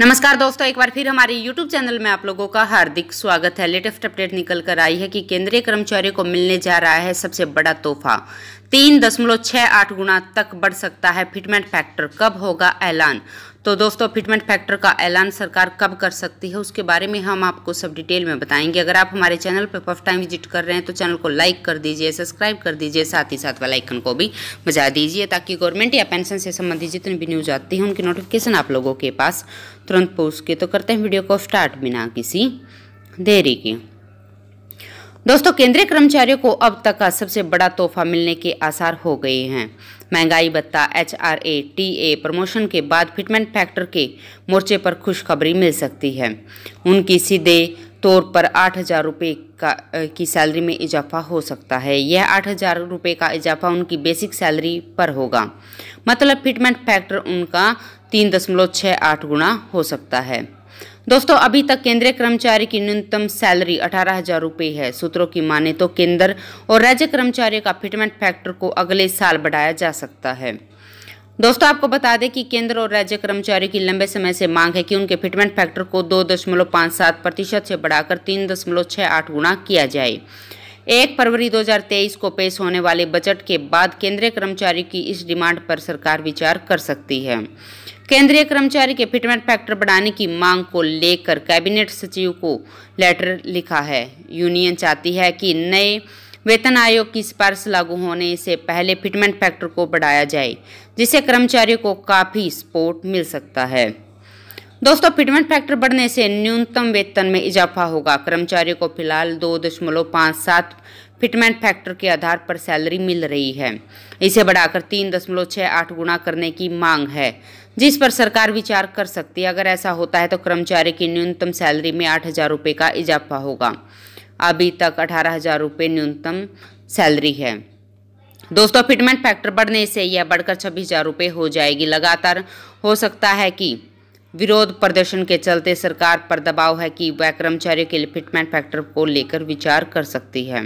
नमस्कार दोस्तों, एक बार फिर हमारे YouTube चैनल में आप लोगों का हार्दिक स्वागत है। लेटेस्ट अपडेट निकल कर आई है कि केंद्रीय कर्मचारियों को मिलने जा रहा है सबसे बड़ा तोहफा। तीन दशमलव छः आठ गुना तक बढ़ सकता है फिटमेंट फैक्टर। कब होगा ऐलान? तो दोस्तों, फिटमेंट फैक्टर का ऐलान सरकार कब कर सकती है, उसके बारे में हम आपको सब डिटेल में बताएँगे। अगर आप हमारे चैनल पर फ़र्स्ट टाइम विज़िट कर रहे हैं तो चैनल को लाइक कर दीजिए, सब्सक्राइब कर दीजिए, साथ ही साथ वाला आइकन को भी बजा दीजिए, ताकि गवर्नमेंट या पेंशन से संबंधित जितनी भी न्यूज़ आती है, उनकी नोटिफिकेशन आप लोगों के पास तुरंत पहुँच के। तो करते हैं वीडियो को स्टार्ट बिना किसी देरी के। दोस्तों, केंद्रीय कर्मचारियों को अब तक का सबसे बड़ा तोहफा मिलने के आसार हो गए हैं। महँगाई भत्ता H R A T A promotion के बाद फिटमेंट फैक्टर के मोर्चे पर खुशखबरी मिल सकती है। उनकी सीधे तौर पर आठ हज़ार रुपये का की सैलरी में इजाफा हो सकता है। यह आठ हज़ार रुपये का इजाफा उनकी बेसिक सैलरी पर होगा। मतलब फिटमेंट फैक्टर उनका तीन दशमलव छः आठ गुना हो सकता है। दोस्तों, अभी तक केंद्रीय कर्मचारी की न्यूनतम सैलरी अठारह हज़ार रुपये है। सूत्रों की माने तो केंद्र और राज्य कर्मचारियों का फिटमेंट फैक्टर को अगले साल बढ़ाया जा सकता है। दोस्तों, आपको बता दें कि केंद्र और राज्य कर्मचारी की लंबे समय से मांग है कि उनके फिटमेंट फैक्टर को दो दशमलव पाँच सात प्रतिशत से बढ़ाकर तीन दशमलव छः आठ गुना किया जाए। एक फरवरी 2023 को पेश होने वाले बजट के बाद केंद्रीय कर्मचारी की इस डिमांड पर सरकार विचार कर सकती है। केंद्रीय कर्मचारी के फिटमेंट फैक्टर बढ़ाने की मांग को लेकर कैबिनेट सचिव को लेटर लिखा है। यूनियन चाहती है कि नए वेतन आयोग की सिफारिश लागू होने से पहले फिटमेंट फैक्टर को बढ़ाया जाए, जिससे कर्मचारियों को काफ़ी सपोर्ट मिल सकता है। दोस्तों फिटमेंट फैक्टर बढ़ने से न्यूनतम वेतन में इजाफा होगा। कर्मचारियों को फ़िलहाल दो दशमलव पाँच सात फिटमेंट फैक्टर के आधार पर सैलरी मिल रही है। इसे बढ़ाकर तीन दशमलव छः आठ गुना करने की मांग है, जिस पर सरकार विचार कर सकती है। अगर ऐसा होता है तो कर्मचारी की न्यूनतम सैलरी में आठ हज़ार रुपये का इजाफा होगा। अभी तक अठारह हज़ार रुपये न्यूनतम सैलरी है। दोस्तों फिटमेंट फैक्टर बढ़ने से यह बढ़कर छब्बीस हज़ार रुपये हो जाएगी। लगातार हो सकता है कि विरोध प्रदर्शन के चलते सरकार पर दबाव है कि वह कर्मचारियों के लिए फिटमेंट फैक्टर को लेकर विचार कर सकती है।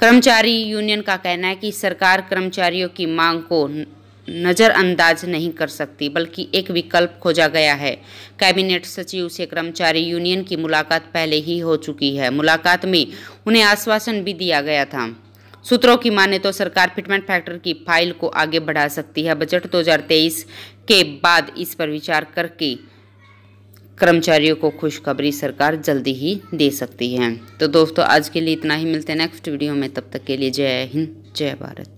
कर्मचारी यूनियन का कहना है कि सरकार कर्मचारियों की मांग को नज़रअंदाज नहीं कर सकती, बल्कि एक विकल्प खोजा गया है। कैबिनेट सचिव से कर्मचारी यूनियन की मुलाकात पहले ही हो चुकी है। मुलाकात में उन्हें आश्वासन भी दिया गया था। सूत्रों की माने तो सरकार फिटमेंट फैक्टर की फ़ाइल को आगे बढ़ा सकती है। बजट 2023 के बाद इस पर विचार करके कर्मचारियों को खुशखबरी सरकार जल्दी ही दे सकती है। तो दोस्तों, आज के लिए इतना ही। मिलते हैं नेक्स्ट वीडियो में। तब तक के लिए जय हिंद, जय भारत।